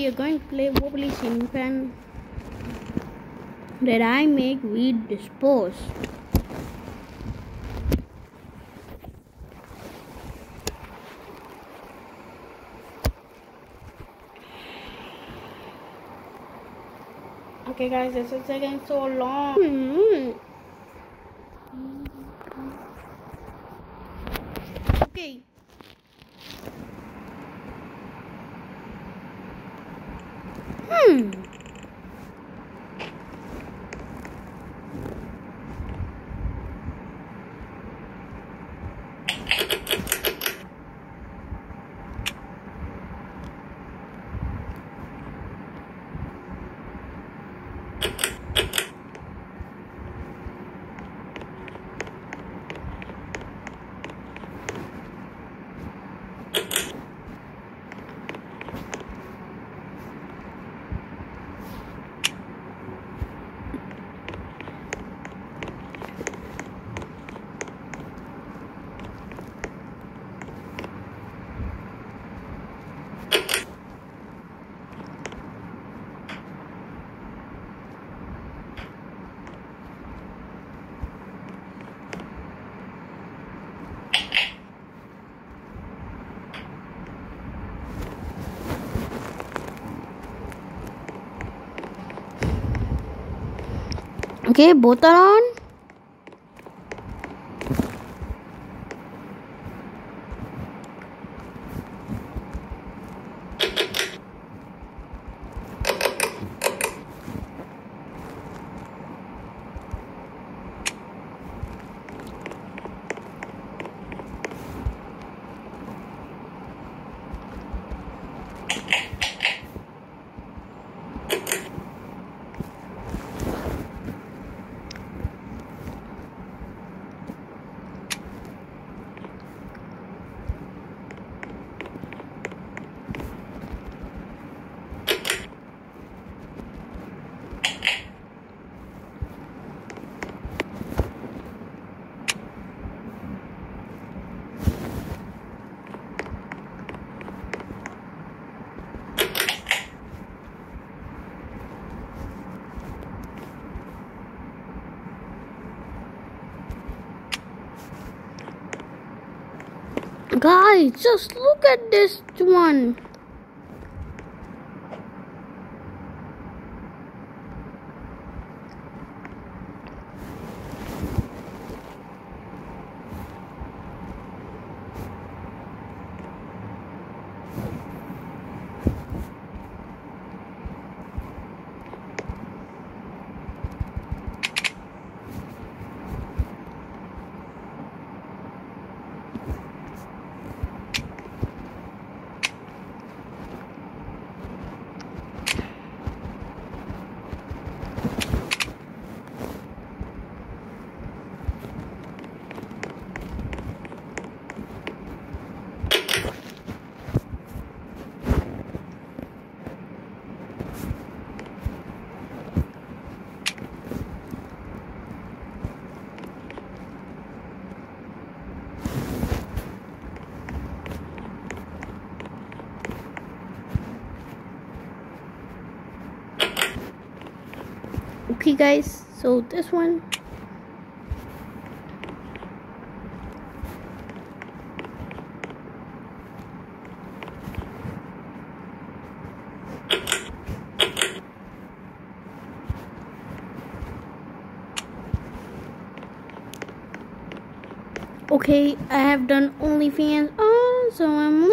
we are going to play wobbly fan that I make with dispose. Okay guys, this is taking so long. Hmm. Okay. Hmm. Okay, both are on. Guys, just look at this one. Okay guys so this one. Okay i have done onlyfans. Oh so i'm